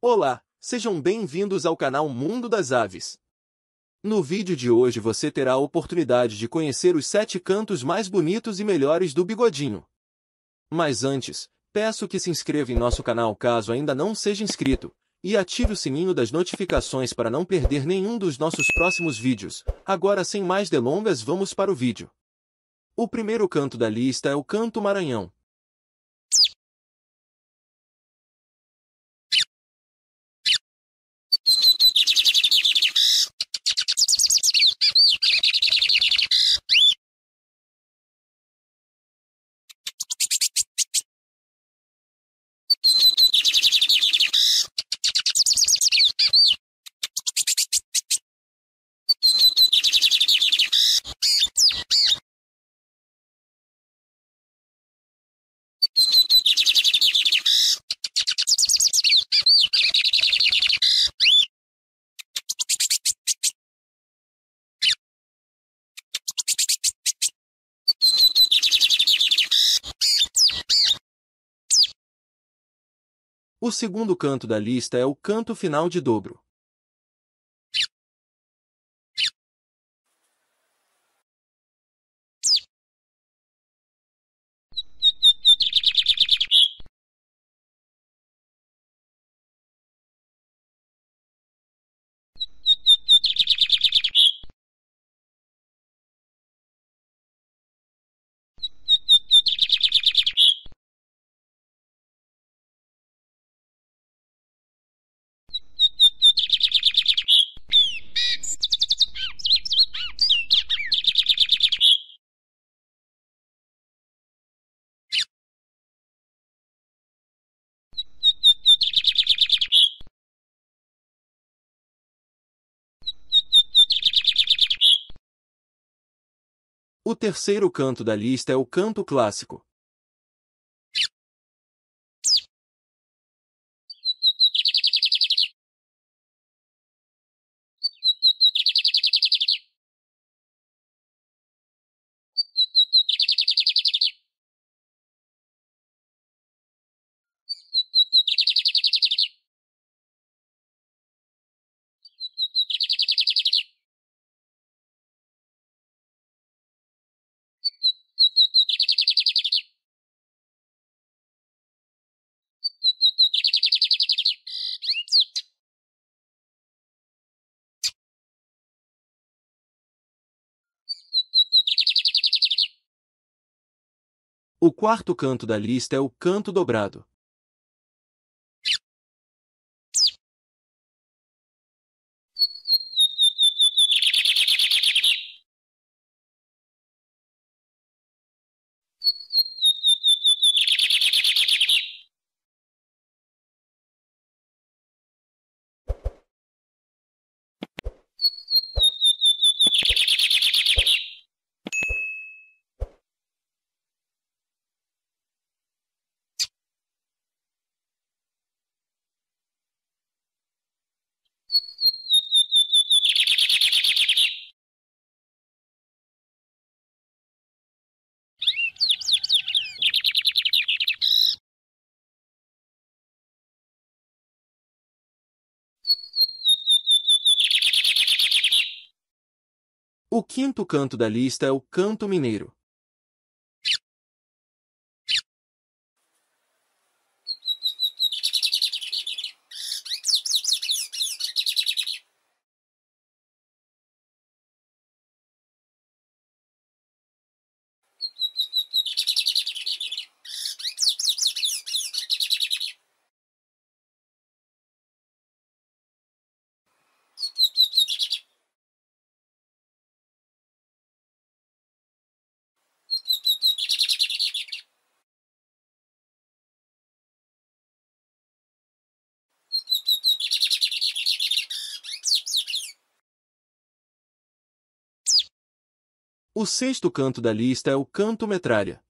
Olá, sejam bem-vindos ao canal Mundo das Aves. No vídeo de hoje você terá a oportunidade de conhecer os sete cantos mais bonitos e melhores do bigodinho. Mas antes, peço que se inscreva em nosso canal caso ainda não seja inscrito, e ative o sininho das notificações para não perder nenhum dos nossos próximos vídeos. Agora sem mais delongas vamos para o vídeo. O primeiro canto da lista é o Canto Maranhão. O segundo canto da lista é o canto final de dobro. O terceiro canto da lista é o canto clássico. O quarto canto da lista é o canto dobrado. O quinto canto da lista é o canto mineiro. O sexto canto da lista é o canto metralha.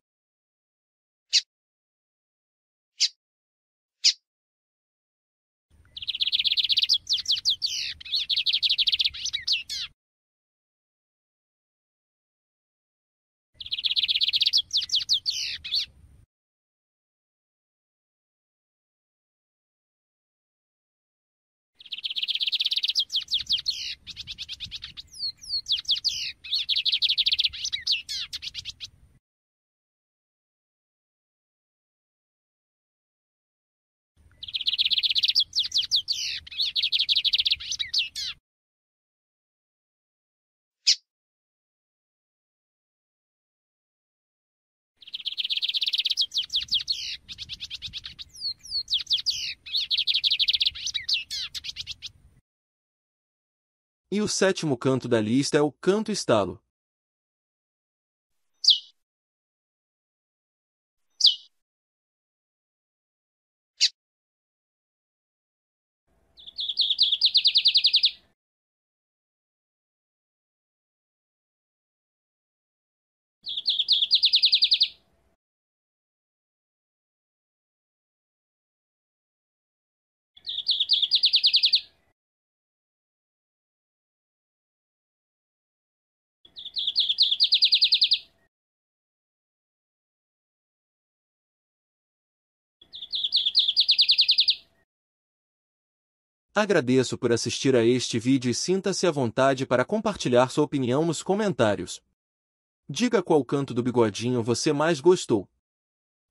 E o sétimo canto da lista é o canto estalo. Agradeço por assistir a este vídeo e sinta-se à vontade para compartilhar sua opinião nos comentários. Diga qual canto do bigodinho você mais gostou.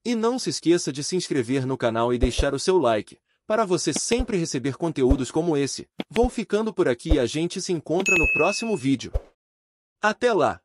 E não se esqueça de se inscrever no canal e deixar o seu like, para você sempre receber conteúdos como esse. Vou ficando por aqui e a gente se encontra no próximo vídeo. Até lá!